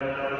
you